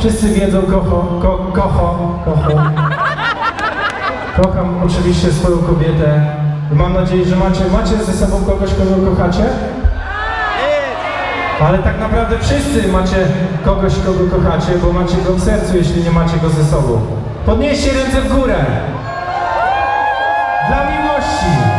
wszyscy wiedzą, kocho, ko, kocho, kocho. Kocham oczywiście swoją kobietę. Mam nadzieję, że macie, macie ze sobą kogoś, kogo kochacie? Ale tak naprawdę wszyscy macie kogoś, kogo kochacie, bo macie go w sercu, jeśli nie macie go ze sobą. Podnieście ręce w górę. Dla miłości.